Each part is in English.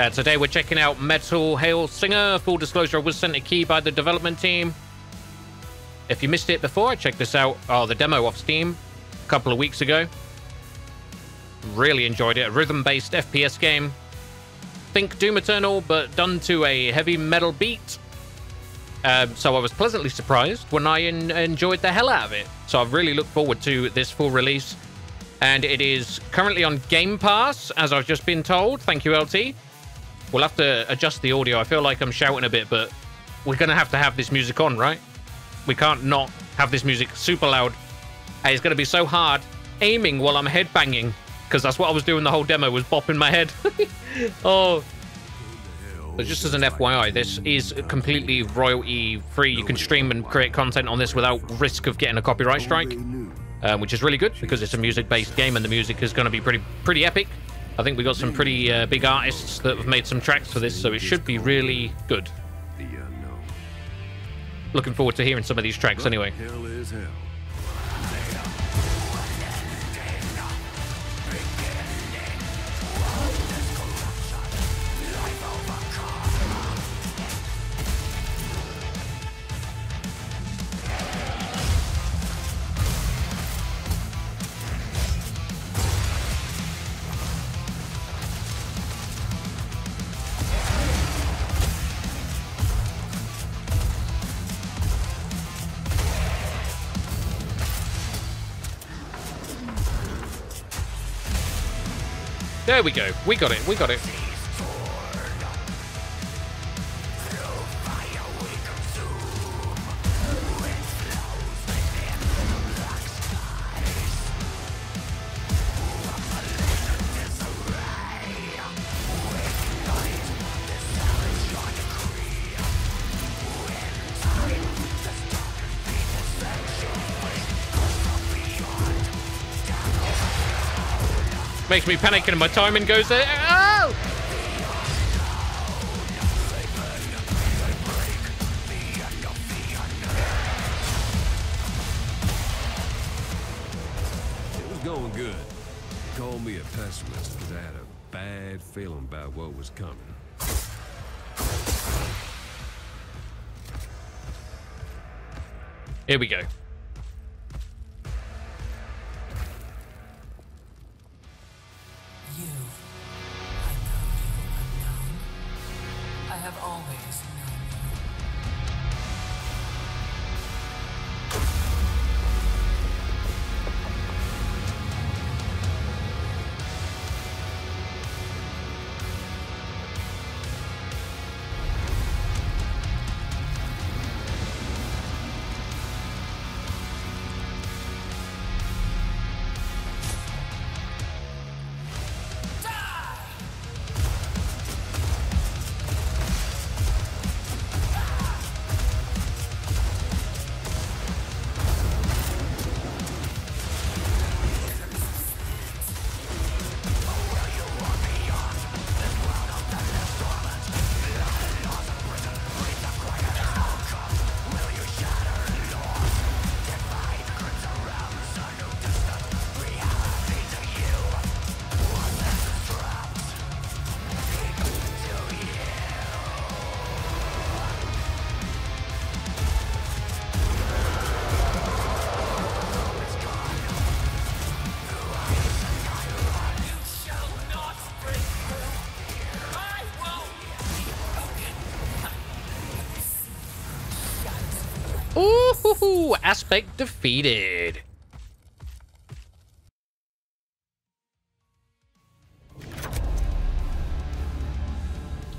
Uh, today we're checking out Metal Hellsinger. Full disclosure, I was sent a key by the development team. If you missed it before, check this out. Oh, the demo off Steam a couple of weeks ago. Really enjoyed it. A rhythm-based FPS game. Think Doom Eternal, but done to a heavy metal beat. Um, so I was pleasantly surprised when I en enjoyed the hell out of it. So I've really looked forward to this full release. And it is currently on Game Pass, as I've just been told. Thank you, LT. We'll have to adjust the audio. I feel like I'm shouting a bit, but we're going to have to have this music on, right? We can't not have this music super loud. And it's going to be so hard aiming while I'm headbanging, because that's what I was doing the whole demo, was bopping my head. oh. But just as an FYI, this is completely royalty free. You can stream and create content on this without risk of getting a copyright strike, um, which is really good because it's a music-based game and the music is going to be pretty pretty epic. I think we got some pretty uh, big artists that have made some tracks for this, so it should be really good. Looking forward to hearing some of these tracks anyway. There we go. We got it. We got it. Makes me panic and my timing goes there. Oh! It was going good. Call me a pessimist because I had a bad feeling about what was coming. Here we go. Ooh, aspect defeated.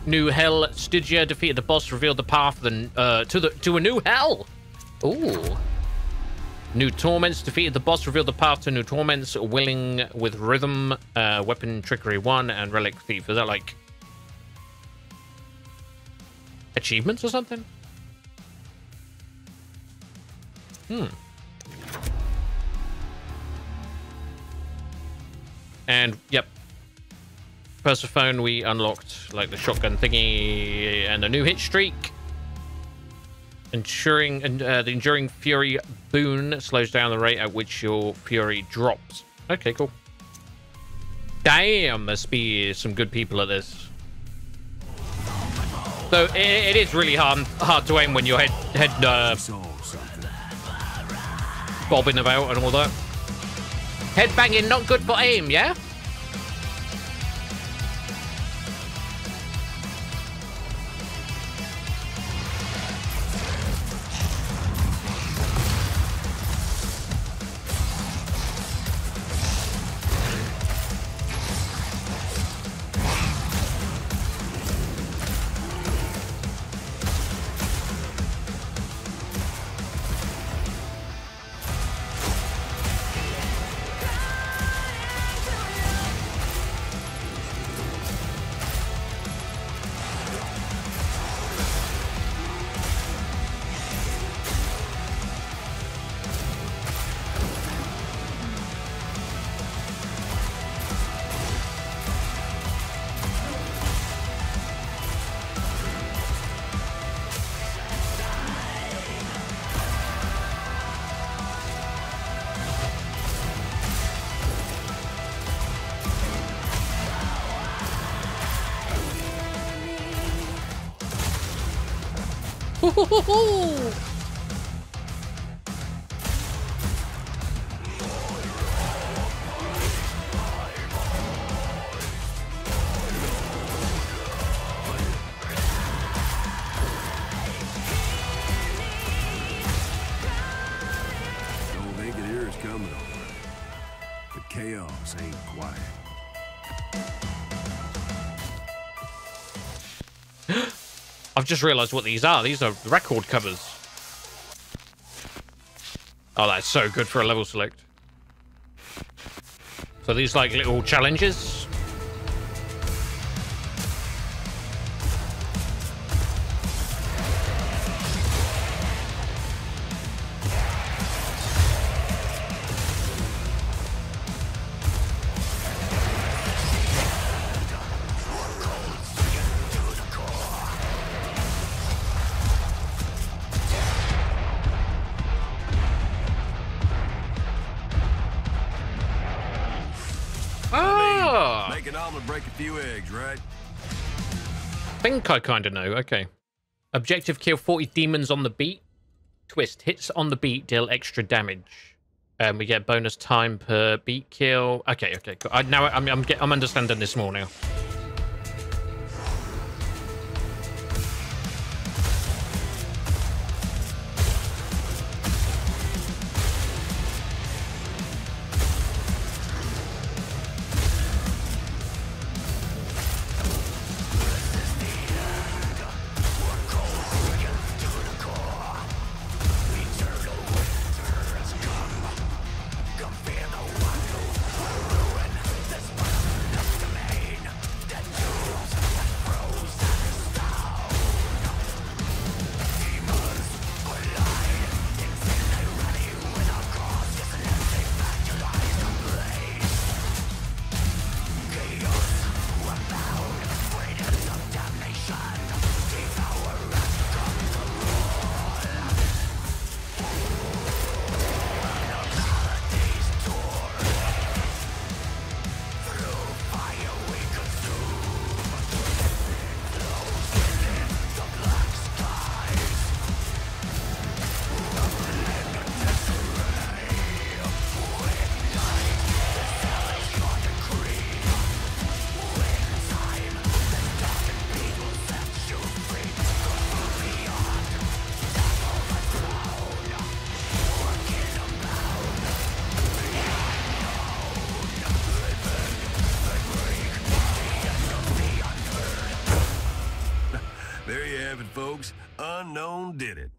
New Hell Stygia defeated the boss, revealed the path the, uh, to the to a new hell. Ooh. New Torments defeated the boss, revealed the path to New Torments, Willing with Rhythm, uh, Weapon Trickery 1, and Relic Thief. Is that like achievements or something? Hmm. And yep. Persephone, we unlocked like the shotgun thingy and a new hit streak. Ensuring and uh, the enduring fury boon slows down the rate at which your fury drops. Okay, cool. Damn, must be some good people at this. So it, it is really hard hard to aim when your head head uh. Bobbing about and all that. Headbanging not good for aim, yeah? Coming right. The chaos ain't quiet. I've just realised what these are. These are record covers. Oh, that's so good for a level select. So these like little challenges. Break a few eggs, right? think I kind of know. Okay. Objective kill 40 demons on the beat. Twist hits on the beat deal extra damage. Um, we get bonus time per beat kill. Okay, okay. I, now I'm I'm, get, I'm understanding this more now. Folks. Unknown did it.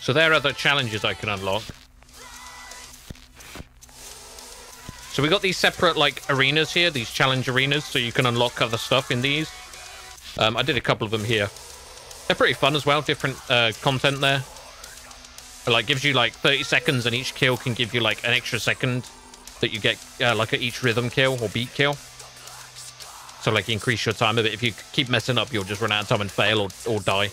So there are the challenges I can unlock. So we got these separate like arenas here, these challenge arenas, so you can unlock other stuff in these. Um, I did a couple of them here. They're pretty fun as well. Different uh, content there. It, like gives you like 30 seconds, and each kill can give you like an extra second that you get uh, like at each rhythm kill or beat kill. So like increase your time a bit. If you keep messing up, you'll just run out of time and fail or, or die.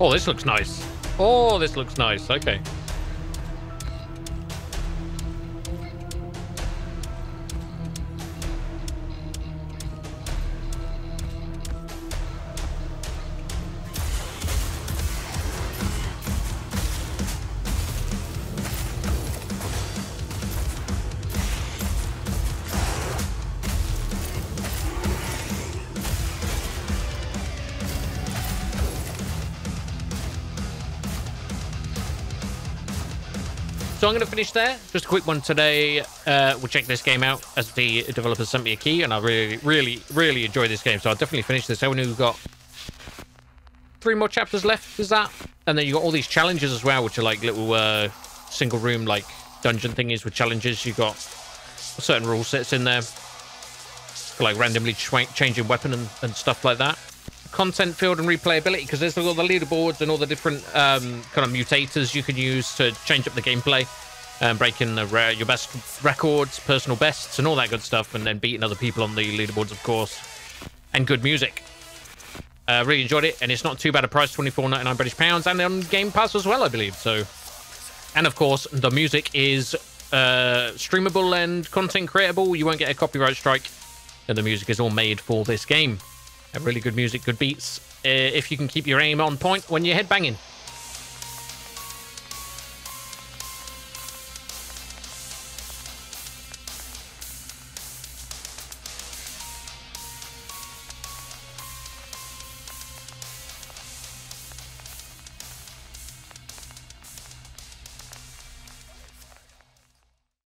Oh, this looks nice. Oh, this looks nice. Okay. So I'm going to finish there. Just a quick one today. Uh, we'll check this game out as the developers sent me a key, and I really, really, really enjoy this game. So I'll definitely finish this. I only we've got three more chapters left. Is that? And then you got all these challenges as well, which are like little uh, single room like dungeon thingies with challenges. You've got certain rule sets in there, like randomly ch- changing weapon and, and stuff like that content field and replayability because there's all the leaderboards and all the different um, kind of mutators you can use to change up the gameplay and breaking the rare, your best records, personal bests, and all that good stuff, and then beating other people on the leaderboards, of course, and good music. Uh, really enjoyed it, and it's not too bad a price, twenty four ninety nine British pounds, and on Game Pass as well, I believe. So, and of course, the music is uh, streamable and content creatable. You won't get a copyright strike, and the music is all made for this game. Really good music, good beats. Uh, if you can keep your aim on point when you're headbanging.